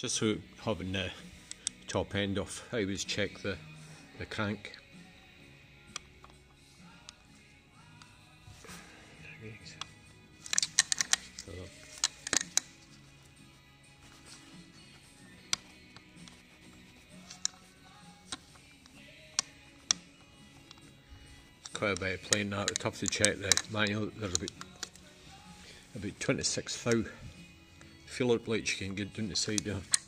Just so having the top end off, I always check the, the crank. quite a bit of playing that. It's tough to check the manual. There's about about 26 thou filler plates you can get down the side there.